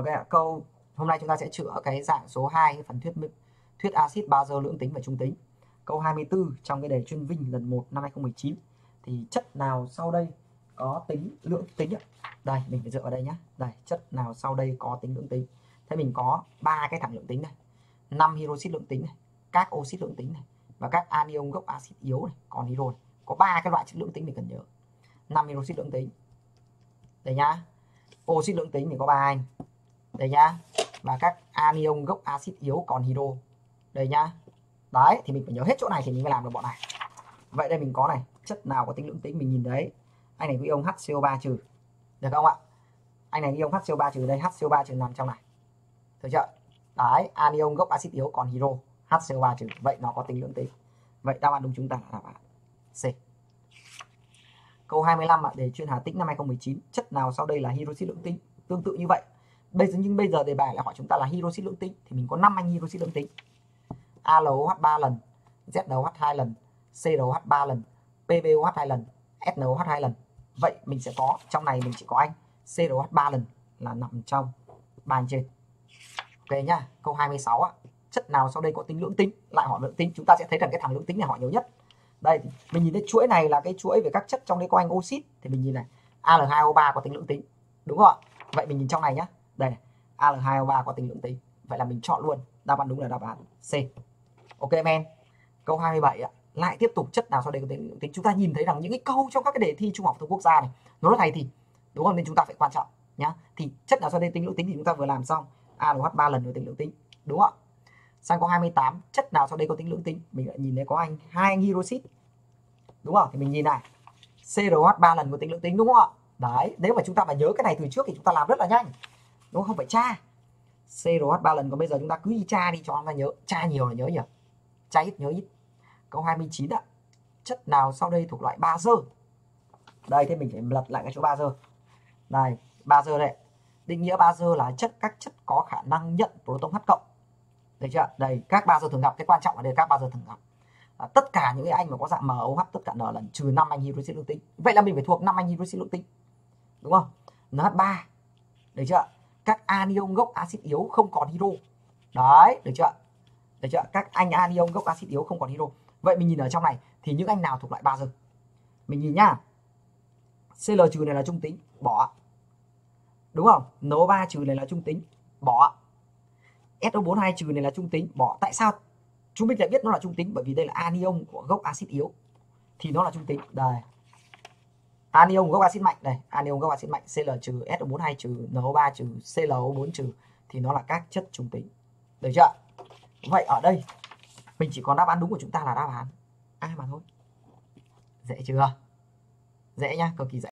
ok ạ, câu hôm nay chúng ta sẽ chữa cái dạng số 2 phần thuyết thuyết axit bazơ lưỡng tính và trung tính. Câu 24 trong cái đề chuyên vinh lần 1 năm 2019 thì chất nào sau đây có tính lưỡng tính ạ? Đây, mình phải dựa vào đây nhé đây, chất nào sau đây có tính lưỡng tính? Thế mình có ba cái thẳng lưỡng tính này, năm hydroxit lưỡng tính này, các oxit lưỡng tính này và các anion gốc axit yếu này, còn hydro này. có ba cái loại chất lưỡng tính mình cần nhớ. Năm hydroxit lưỡng tính. Đây nhá. Oxit lưỡng tính thì có ba anh đây nhá. Và các anion gốc axit yếu còn hydro. Đây nhá. Đấy, thì mình phải nhớ hết chỗ này thì mình mới làm được bọn này. Vậy đây mình có này. Chất nào có tính lưỡng tính mình nhìn đấy anh này ion HCO3 trừ. Được không ạ? Anh này ion HCO3 trừ đây HCO3 trừ nằm trong này. Được chưa? Đấy, anion gốc axit yếu còn hydro HCO3 trừ. Vậy nó có tính lưỡng tính. Vậy đáp án đúng chúng ta là đáp án C. Câu 25 ạ, để chuyên Hà Tĩnh năm 2019 chất nào sau đây là hydroxit lưỡng tính? Tương tự như vậy bây giờ, nhưng bây giờ đề bài lại hỏi chúng ta là hydroxit lưỡng tính thì mình có 5 anh hydroxit lưỡng tính ALOH 3 lần ZNOH 2 lần CROH 3 lần PBOH 2 lần SNOH 2 lần. Vậy mình sẽ có, trong này mình chỉ có anh CROH 3 lần là nằm trong ba anh trên. Ok nhá, câu 26 ạ. Chất nào sau đây có tính lưỡng tính lại hỏi lưỡng tính chúng ta sẽ thấy rằng cái thằng lưỡng tính này hỏi nhiều nhất. Đây, mình nhìn thấy chuỗi này là cái chuỗi về các chất trong đấy có anh oxit, thì mình nhìn này Al2O3 có tính lưỡng tính đúng không ạ? Vậy mình nhìn trong này nhá đây Al2O3 có tính lưỡng tính vậy là mình chọn luôn. Đáp án đúng là đáp án C. Ok men câu 27 ạ. Lại tiếp tục chất nào sau đây có tính lưỡng tính chúng ta nhìn thấy rằng những cái câu trong các cái đề thi trung học phổ thông quốc gia này, nó rất thầy thì, đúng không? Nên chúng ta phải quan trọng nhá. Thì chất nào sau đây tính lưỡng tính thì chúng ta vừa làm xong. Al3 lần có tính lưỡng tính đúng không ạ? Sang câu 28 chất nào sau đây có tính lưỡng tính mình lại nhìn thấy có anh hai anh hydroxit đúng không? Thì mình nhìn này. CRH 3 lần có tính lưỡng tính đúng không ạ? Đấy, nếu mà chúng ta mà nhớ cái này từ trước thì chúng ta làm rất là nhanh đúng không phải tra crh 3 lần còn bây giờ chúng ta cứ đi tra đi cho chúng ta nhớ. Tra nhiều là nhớ nhỉ? Tra ít nhớ ít. Câu 29 ạ. Chất nào sau đây thuộc loại ba dơ đây thế mình phải lật lại cái chỗ ba dơ này ba dơ đây định nghĩa ba dơ là chất các chất có khả năng nhận proton H cộng. Được chưa? Đây các ba dơ thường gặp. Cái quan trọng ở đây các ba dơ thường gặp. À, tất cả những cái anh mà có dạng MOH tất cả n lần trừ năm anh hydroxit lưỡng tính vậy là mình phải thuộc năm anh hydroxit lưỡng tính đúng không NH3 được chưa? Các anion gốc axit yếu không còn hydro. Đấy, được chưa? Được chưa? Các anh anion gốc axit yếu không còn hydro. Vậy mình nhìn ở trong này, thì những anh nào thuộc loại bazơ mình nhìn nhá. Cl trừ này là trung tính, bỏ. Đúng không? NO3 trừ này là trung tính, bỏ. SO42 trừ này là trung tính, bỏ. Tại sao? Chúng mình lại biết nó là trung tính, bởi vì đây là anion của gốc axit yếu. Thì nó là trung tính. Đây anion gốc axit mạnh đây anion gốc axit mạnh, Cl trừ SO42 trừ NO3 trừ ClO4 trừ, thì nó là các chất trung tính. Được chưa vậy, ở đây, mình chỉ còn đáp án đúng của chúng ta là đáp án A mà thôi. Dễ chưa? Dễ nhá, cực kỳ dễ.